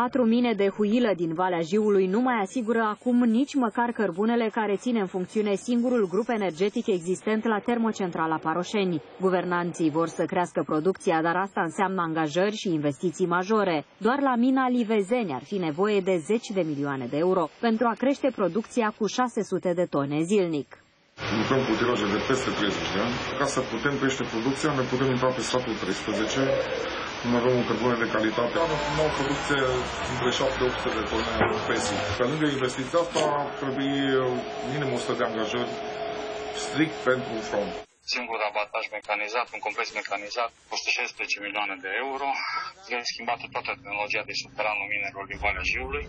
patru mine de huilă din Valea Jiului nu mai asigură acum nici măcar cărbunele care ține în funcțiune singurul grup energetic existent la termocentrala Paroșeni. Guvernanții vor să crească producția, dar asta înseamnă angajări și investiții majore. Doar la mina Livezeni ar fi nevoie de 10 de milioane de euro pentru a crește producția cu 600 de tone zilnic. Lucrăm cu tiraje de peste 30 de ani. Ca să putem crește producția, ne putem intra pe stratul 13, cum avem un cărbune de calitate. Am o nouă producție între 7-800 de tone pe zi. Pe lângă investiția asta, trebuie minim 100 de angajări strict pentru front. Singur abataj mecanizat, un complex mecanizat, costă 16 milioane de euro. E schimbată toată tehnologia de subteranul minerul din Valea Jiului.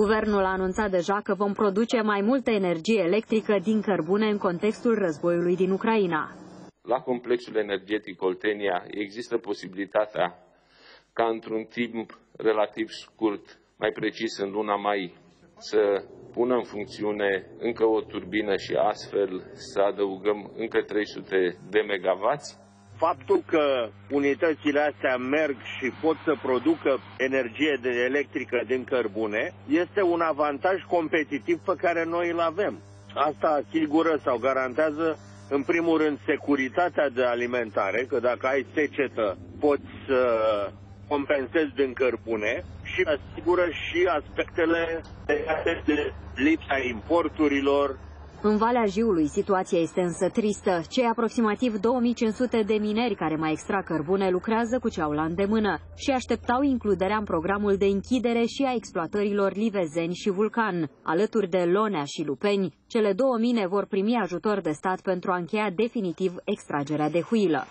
Guvernul a anunțat deja că vom produce mai multă energie electrică din cărbune în contextul războiului din Ucraina. La complexul energetic Oltenia există posibilitatea ca într-un timp relativ scurt, mai precis în luna mai, să pună în funcțiune încă o turbină și astfel să adăugăm încă 300 de megawatts. Faptul că unitățile astea merg și pot să producă energie de electrică din cărbune este un avantaj competitiv pe care noi îl avem. Asta asigură sau garantează în primul rând securitatea de alimentare, că dacă ai secetă poți să compensezi din cărbune și asigură și aspectele legate de lipsa importurilor. În Valea Jiului situația este însă tristă. Cei aproximativ 2500 de mineri care mai extrag cărbune lucrează cu ce au la îndemână și așteptau includerea în programul de închidere și a exploatărilor Livezeni și Vulcan. Alături de Lonea și Lupeni, cele două mine vor primi ajutor de stat pentru a încheia definitiv extragerea de huilă.